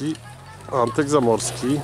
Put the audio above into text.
zamorski. Antek zamorski.